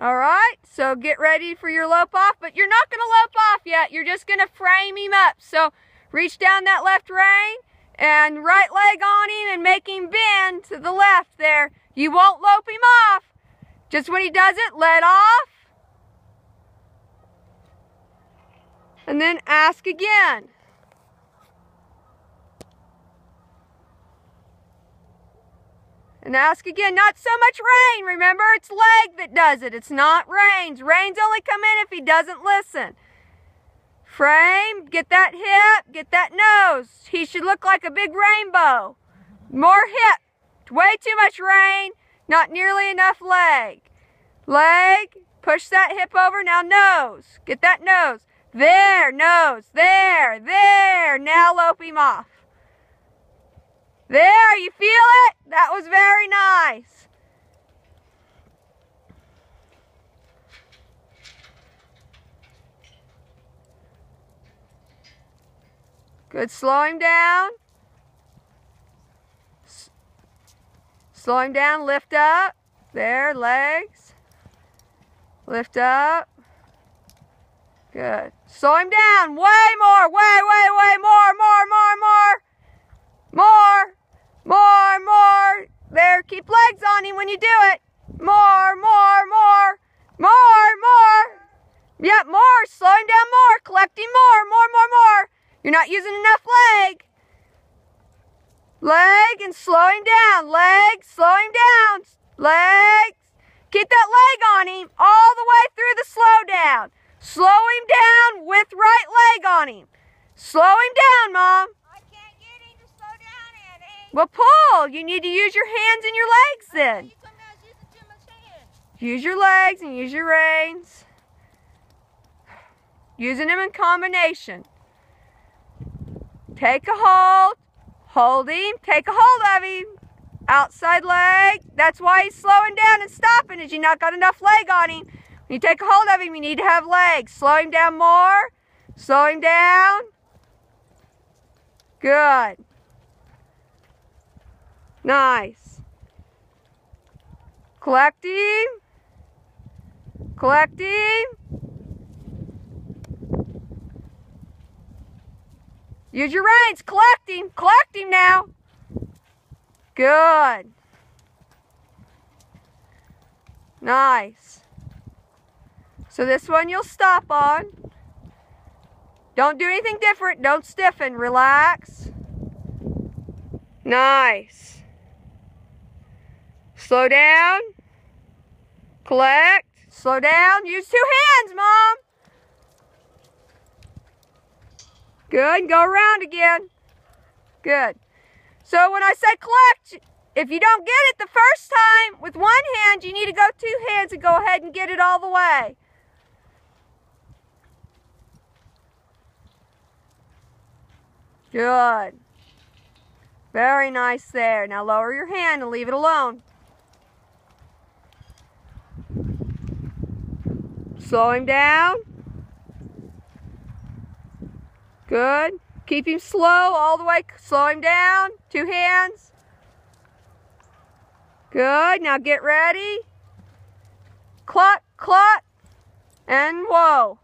All right, so get ready for your lope off, but you're not to lope off yet. You're just to frame him up. So reach down that left rein and right leg on him and make him bend to the left there. You won't lope him off. Just when he does it, let off. And then ask again. And ask again, not so much rein. Remember, it's leg that does it. It's not reins. Reins only come in if he doesn't listen. Frame, get that hip, get that nose. He should look like a big rainbow. More hip, way too much rein, not nearly enough leg. Leg, push that hip over, now nose. Get that nose. There, nose, there, there. Now lope him off. There, you feel it? That was very nice. Good, slow him down. S slow him down, lift up. There, legs. Lift up. Good. Slow him down. Way more, way, way, way more, more, more, more. More. More, more. There, keep legs on him when you do it. More, more, more. More, more. Yep, more. Slow him down more. Collecting more, more, more, more. You're not using enough leg. Leg and slow him down. Leg, slow him down. Legs. Keep that leg on him all the way through the slow down. Slow him down with right leg on him. Slow him down, Mom. Well, pull. You need to use your hands and your legs then. Use your legs and use your reins. Using them in combination. Take a hold. Hold him. Take a hold of him. Outside leg. That's why he's slowing down and stopping is you not got enough leg on him. When you take a hold of him, you need to have legs. Slow him down more. Slow him down. Good. Nice. Collecting. Collecting. Use your reins. Collect him. Collect Collecting now. Good. Nice. So this one you'll stop on. Don't do anything different. Don't stiffen. Relax. Nice. Slow down. Collect. Slow down. Use two hands, Mom. Good. Go around again. Good. So when I say collect, if you don't get it the first time with one hand, you need to go two hands and go ahead and get it all the way. Good. Very nice there. Now lower your hand and leave it alone. Slow him down. Good. Keep him slow all the way. Slow him down. Two hands. Good. Now get ready. Cluck, cluck. And whoa.